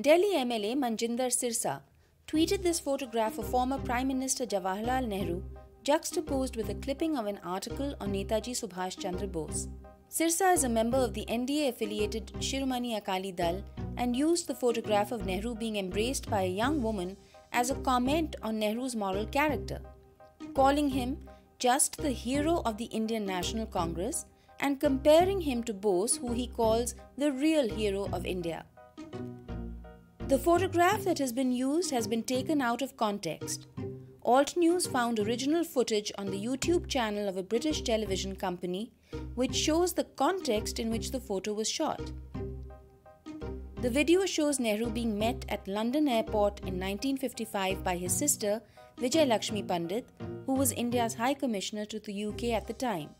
Delhi MLA Manjinder Sirsa tweeted this photograph of former Prime Minister Jawaharlal Nehru juxtaposed with a clipping of an article on Netaji Subhash Chandra Bose. Sirsa is a member of the NDA affiliated Shiromani Akali Dal and used the photograph of Nehru being embraced by a young woman as a comment on Nehru's moral character, calling him just the hero of the Indian National Congress and comparing him to Bose, who he calls the real hero of India. The photograph that has been used has been taken out of context. Alt News found original footage on the YouTube channel of a British television company which shows the context in which the photo was shot. The video shows Nehru being met at London airport in 1955 by his sister Vijay Lakshmi Pandit, who was India's High Commissioner to the UK at the time.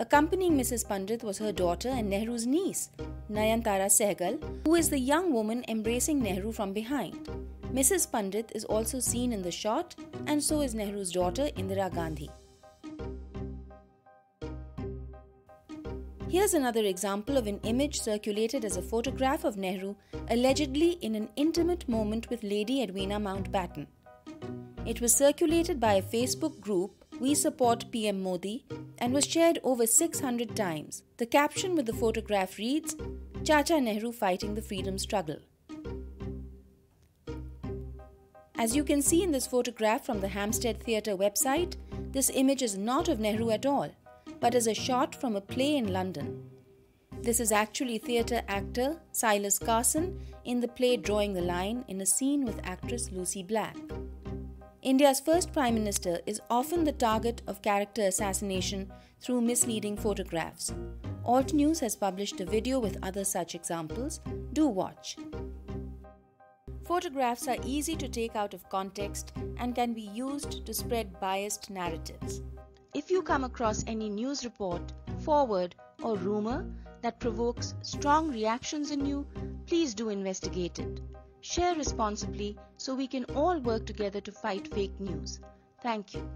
Accompanying Mrs. Pandit was her daughter and Nehru's niece, Nayantara Sahgal, who is the young woman embracing Nehru from behind. Mrs. Pandit is also seen in the shot, and so is Nehru's daughter Indira Gandhi. Here's another example of an image circulated as a photograph of Nehru allegedly in an intimate moment with Lady Edwina Mountbatten. It was circulated by a Facebook group, We Support PM Modi, and was shared over 600 times. The caption with the photograph reads Chacha Nehru fighting the freedom struggle. As you can see in this photograph from the Hampstead Theatre website, this image is not of Nehru at all but is a shot from a play in London. This is actually theatre actor Silas Carson in the play Drawing the Line in a scene with actress Lucy Black. India's first Prime Minister is often the target of character assassination through misleading photographs. Alt News has published a video with other such examples. Do watch. Photographs are easy to take out of context and can be used to spread biased narratives. If you come across any news report, forward, or rumor that provokes strong reactions in you, please do investigate it. Share responsibly so we can all work together to fight fake news. Thank you.